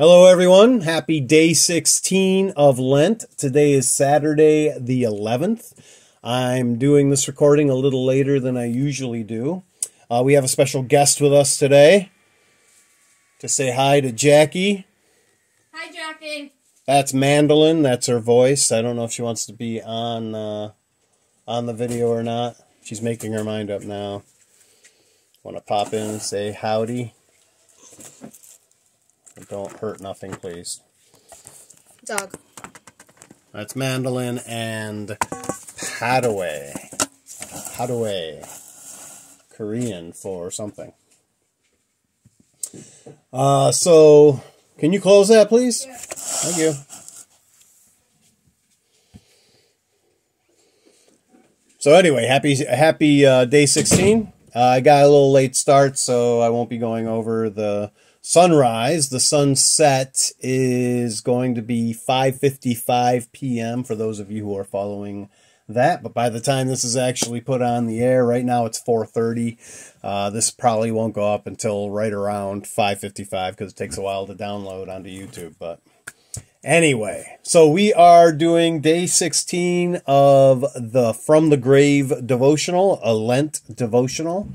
Hello, everyone. Happy day 16 of Lent. Today is Saturday, the 11th. I'm doing this recording a little later than I usually do. Uh, we have a special guest with us today to say hi to Jackie. Hi, Jackie. That's Mandolin. That's her voice. I don't know if she wants to be on uh, on the video or not. She's making her mind up now. Want to pop in and say howdy? Don't hurt nothing, please. Dog. That's Mandolin and Padaway. Padaway. Korean for something. Uh, so, can you close that, please? Yeah. Thank you. So anyway, happy happy uh, day 16. Uh, I got a little late start, so I won't be going over the sunrise. The sunset is going to be 5:55 p.m. for those of you who are following that. But by the time this is actually put on the air, right now it's 4:30. Uh, this probably won't go up until right around 5:55 because it takes a while to download onto YouTube. But Anyway, so we are doing day 16 of the From the Grave devotional, a Lent devotional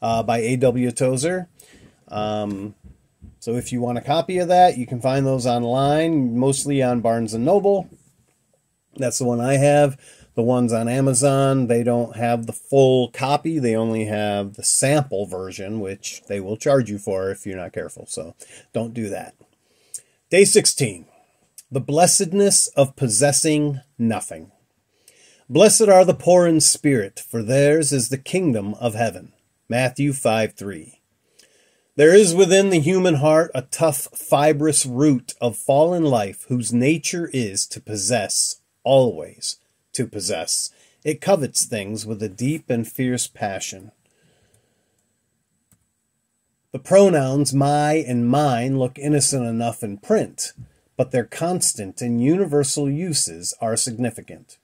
uh, by A.W. Tozer. Um, so if you want a copy of that, you can find those online, mostly on Barnes & Noble. That's the one I have. The ones on Amazon, they don't have the full copy. They only have the sample version, which they will charge you for if you're not careful. So don't do that. Day 16 the blessedness of possessing nothing. Blessed are the poor in spirit, for theirs is the kingdom of heaven. Matthew 5 3. There is within the human heart a tough, fibrous root of fallen life whose nature is to possess, always to possess. It covets things with a deep and fierce passion. The pronouns my and mine look innocent enough in print but their constant and universal uses are significant.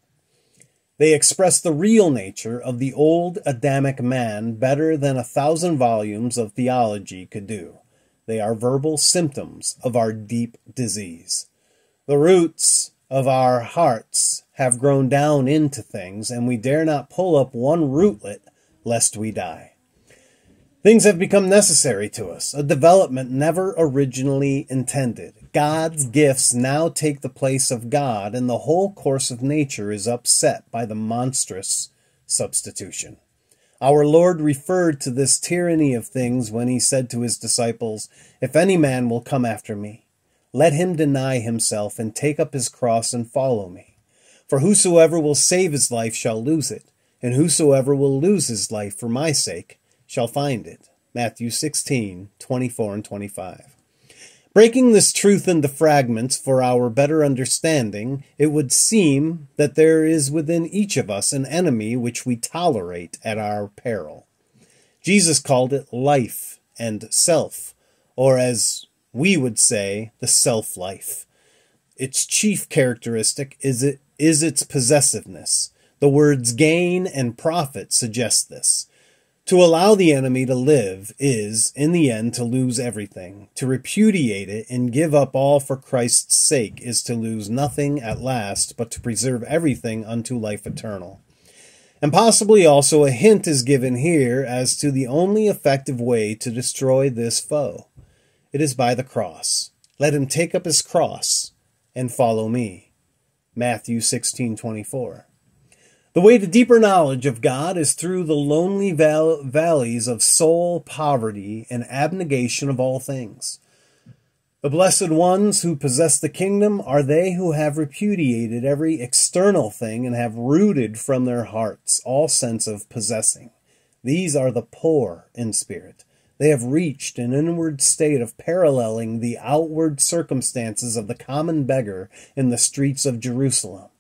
They express the real nature of the old Adamic man better than a thousand volumes of theology could do. They are verbal symptoms of our deep disease. The roots of our hearts have grown down into things, and we dare not pull up one rootlet lest we die. Things have become necessary to us, a development never originally intended. God's gifts now take the place of God, and the whole course of nature is upset by the monstrous substitution. Our Lord referred to this tyranny of things when he said to his disciples, If any man will come after me, let him deny himself and take up his cross and follow me. For whosoever will save his life shall lose it, and whosoever will lose his life for my sake shall find it. Matthew 16, 24 and 25. Breaking this truth into fragments for our better understanding, it would seem that there is within each of us an enemy which we tolerate at our peril. Jesus called it life and self, or as we would say, the self life. Its chief characteristic is, it, is its possessiveness. The words gain and profit suggest this. To allow the enemy to live is, in the end, to lose everything. To repudiate it and give up all for Christ's sake is to lose nothing at last, but to preserve everything unto life eternal. And possibly also a hint is given here as to the only effective way to destroy this foe. It is by the cross. Let him take up his cross and follow me. Matthew 16:24. The way to deeper knowledge of God is through the lonely val- valleys of soul poverty and abnegation of all things. The blessed ones who possess the kingdom are they who have repudiated every external thing and have rooted from their hearts all sense of possessing. These are the poor in spirit. They have reached an inward state of paralleling the outward circumstances of the common beggar in the streets of Jerusalem.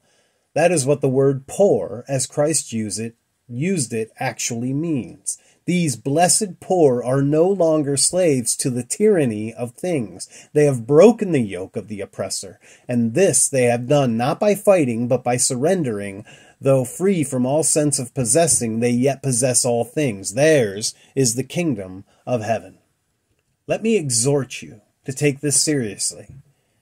That is what the word poor, as Christ used it, used it actually means. These blessed poor are no longer slaves to the tyranny of things. They have broken the yoke of the oppressor, and this they have done not by fighting, but by surrendering. Though free from all sense of possessing, they yet possess all things. Theirs is the kingdom of heaven. Let me exhort you to take this seriously.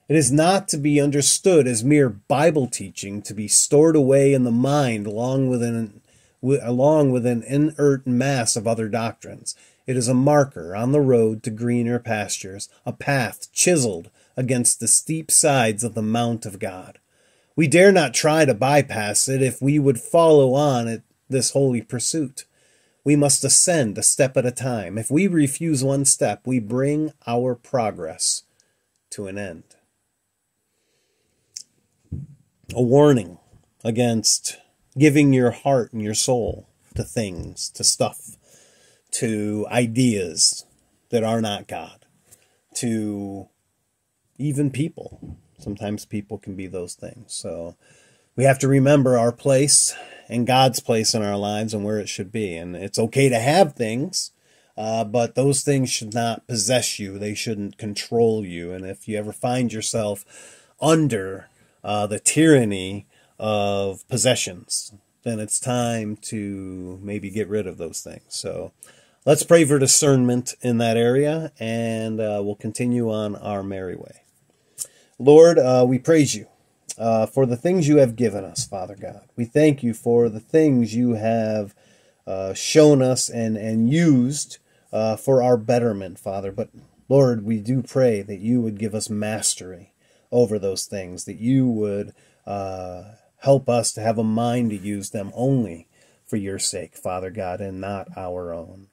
It is not to be understood as mere Bible teaching to be stored away in the mind along with an, along with an inert mass of other doctrines. It is a marker on the road to greener pastures, a path chiseled against the steep sides of the Mount of God. We dare not try to bypass it if we would follow on at this holy pursuit. We must ascend a step at a time. If we refuse one step, we bring our progress to an end a warning against giving your heart and your soul to things, to stuff, to ideas that are not God, to even people. Sometimes people can be those things. So we have to remember our place and God's place in our lives and where it should be. And it's okay to have things, uh, but those things should not possess you. They shouldn't control you. And if you ever find yourself under uh, the tyranny of possessions, then it's time to maybe get rid of those things. So let's pray for discernment in that area, and uh, we'll continue on our merry way. Lord, uh, we praise you uh, for the things you have given us, Father God. We thank you for the things you have uh, shown us and, and used uh, for our betterment, Father. But Lord, we do pray that you would give us mastery over those things, that you would uh, help us to have a mind to use them only for your sake, Father God, and not our own.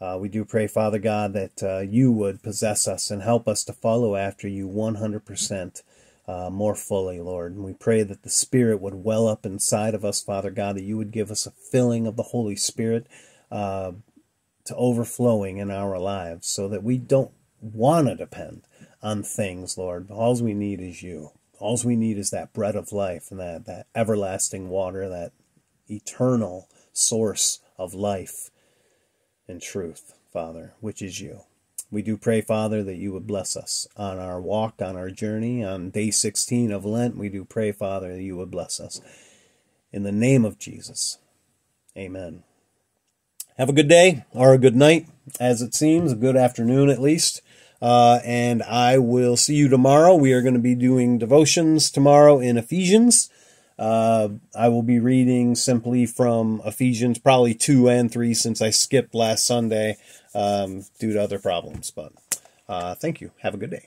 Uh, we do pray, Father God, that uh, you would possess us and help us to follow after you 100% uh, more fully, Lord. And we pray that the Spirit would well up inside of us, Father God, that you would give us a filling of the Holy Spirit uh, to overflowing in our lives so that we don't want to depend on things, Lord. All we need is you. All we need is that bread of life and that, that everlasting water, that eternal source of life and truth, Father, which is you. We do pray, Father, that you would bless us on our walk, on our journey, on day 16 of Lent. We do pray, Father, that you would bless us. In the name of Jesus, amen. Have a good day or a good night, as it seems, a good afternoon at least. Uh, and I will see you tomorrow. We are going to be doing devotions tomorrow in Ephesians. Uh, I will be reading simply from Ephesians, probably 2 and 3, since I skipped last Sunday um, due to other problems. But uh, thank you. Have a good day.